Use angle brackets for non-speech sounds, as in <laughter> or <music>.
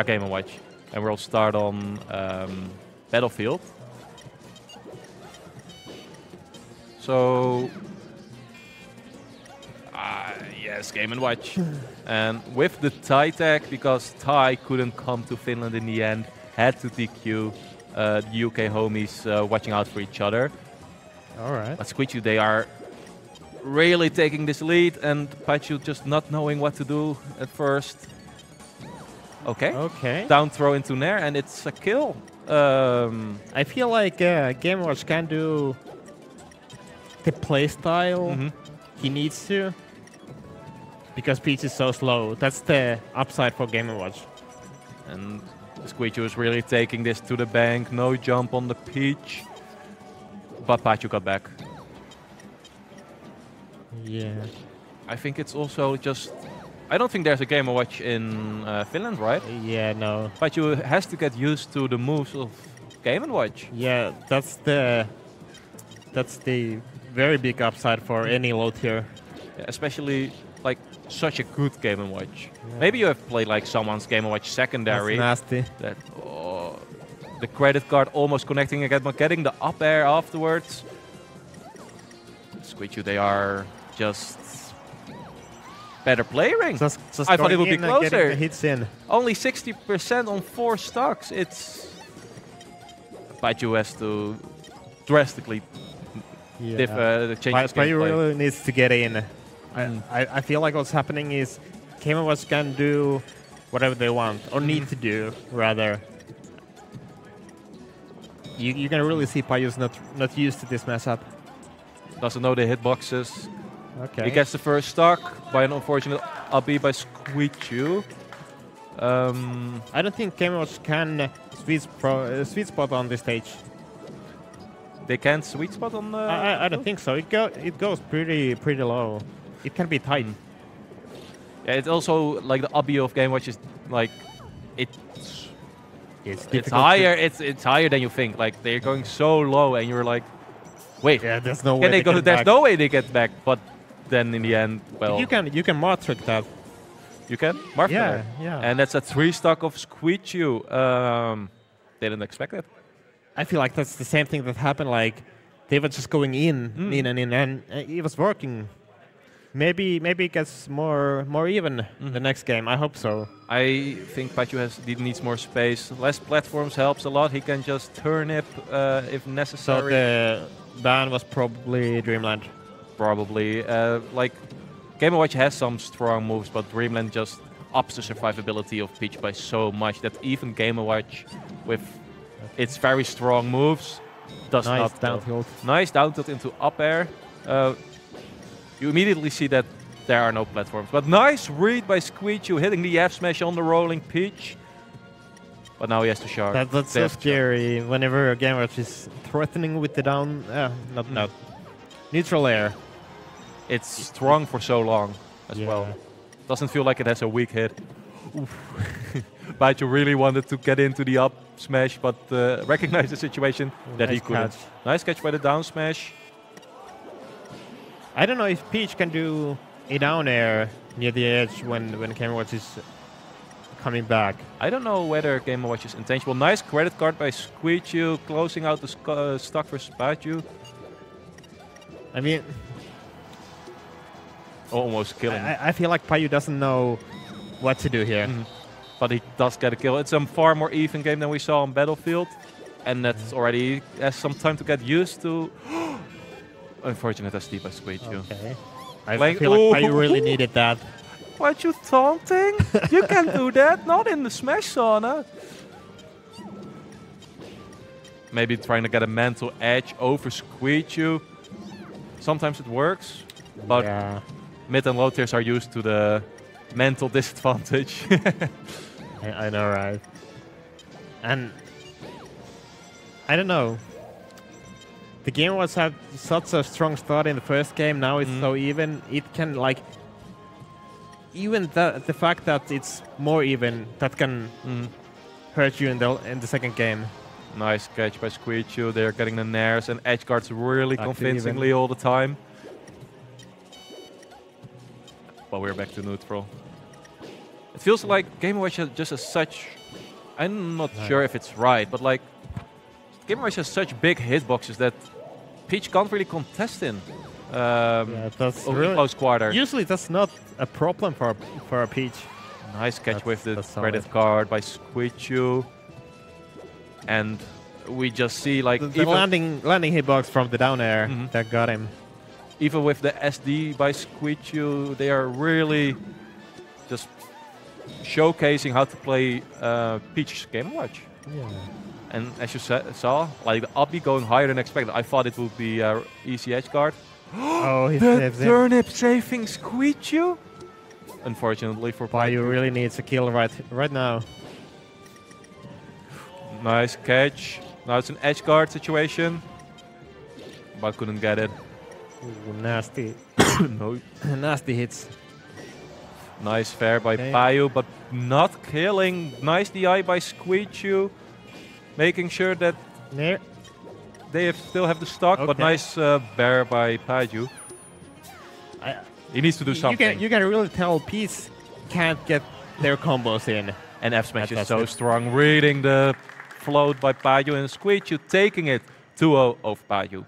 our Game & Watch. And we'll start on um, Battlefield. So, uh, yes, Game & Watch. <laughs> and with the Thai tag, because Thai couldn't come to Finland in the end, had to DQ uh, the UK homies uh, watching out for each other. All right. But Squeachu, they are really taking this lead, and Pachu just not knowing what to do at first. Okay. Okay. Down throw into Nair, and it's a kill. Um, I feel like uh, Game Watch can do the playstyle mhm. he needs to because Peach is so slow. That's the upside for Game Watch. And Squeachu is really taking this to the bank. No jump on the Peach. But Pachu got back. Yeah. I think it's also just... I don't think there's a Game Watch in uh, Finland, right? Yeah, no. But you has to get used to the moves of Game & Watch. Yeah, that's the that's the very big upside for any low tier. Yeah, especially like such a good Game and Watch. Maybe you have played like someone's Game and Watch secondary. That's nasty. that oh, the credit card almost connecting again, but getting the up air afterwards. Squeachu, they are just better playing. Just, just I thought it would be in and getting closer. the hits in. Only 60% on four stocks. It's Pachu has to drastically Yeah. diff, uh, change But, his but really needs to get in. I, Mm. I, I feel like what's happening is Game Watch can do whatever they want or need Mm-hmm. to do rather. You, you can really see Paju's not not used to this mess up. Doesn't know the hitboxes. Okay. He gets the first stock by an unfortunate up by Squeachu. Um, I don't think Game can uh, sweet, uh, sweet spot on this stage. they can't sweet spot on the. I, I, I don't think so. It go it goes pretty pretty low. It can be tight. Mm. Yeah, it's also like the obby of Game Watch is like it's It's, it's higher. It's it's higher than you think. Like they're going so low, and you're like, wait, Yeah, there's no way. can they go? get There's back. no way they get back. But then in the end, well, You can you can mod trick that. you can. Mark Yeah, yeah. And that's a three stock of Squeachu. Um, they didn't expect it. I feel like that's the same thing that happened. Like they were just going in, Mm. in and in, and uh, it was working. Maybe maybe it gets more more even Mm-hmm. the next game. I hope so. I think Pachu has needs more space. Less platforms helps a lot. He can just turn it uh, if So necessary. the ban was probably Dreamland. Probably. Uh, like Game Watch has some strong moves, but Dreamland just ups the survivability of Peach by so much that even Game Watch, with its very strong moves, does Nice not down tilt. Nice down tilt into up air. Uh, you immediately see that there are no platforms. But nice read by Squeachu hitting the F smash on the rolling Peach. But now he has to shark. That, that's so scary. Whenever a game watch is threatening with the down, uh, not Mm. not neutral air. It's strong for so long as Yeah. well. Doesn't feel like it has a weak hit. <laughs> Baichu really wanted to get into the up smash, but uh, <laughs> recognized the situation that he couldn't. catch. Nice catch by the down smash. I don't know if Peach can do a down air near the edge when when Game & Watch is coming back. I don't know whether Game Watch is intentional. Nice credit card by Squeachu, closing out the uh, stock for Baichu. I mean, Almost killing. I, I feel like Paju doesn't know what to do here. Mhm. But he does get a kill. It's a far more even game than we saw on Battlefield. And that's already has some time to get used to. <gasps> Unfortunate SD by Squeachu. Okay. I Like- feel like Paju really needed that. <laughs> What you taunting? you can't do <laughs> that. Not in the Smash sauna. Maybe trying to get a mental edge over Squeachu. Sometimes it works, but yeah, mid and low tiers are used to the mental <laughs> disadvantage. <laughs> I, I know, right? And I don't know. The game was had such a strong start in the first game. Now it's Mm. so even. It can like even the the fact that it's more even that can Mm. hurt you in the in the second game. Nice catch by Squeachu. They're getting the nairs and edge guards really Back convincingly all the time. But we're back to neutral. It feels like Game Watch has just has such. I'm not Right. sure if it's right, but like Game Watch has such big hitboxes that Peach can't really contest in. Um, Yeah, that's really close quarter. usually that's not a problem for for a Peach. Nice catch That's- with the credit solid. card by Squeachu. And we just see like The, landing landing hitbox from the down air Mhm. that got him. Even with the SD by Squeachu, they are really just showcasing how to play uh, Peach's Game Watch. Yeah. And as you sa- saw, like the B going higher than expected. I thought it would be uh, easy edge guard. <gasps> Oh, he The saves him. turnip saving Squeachu. Unfortunately for Bayu Paju. really needs a kill right right now. Nice catch. Now it's an edge guard situation. But couldn't get it. Ooh, nasty, <coughs> no. <coughs> nasty hits. Nice fair by Okay. Paju, but not killing. Nice DI by Squeachu. Making sure that There. they have, still have the stock, but nice uh, bear by Paju. I, He needs to do you something. can you can really tell Peach can't get their combos in. and F smash is so it. strong. Reading the float by Paju and Squeachu taking it 2-0 over Paju.